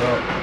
Oh.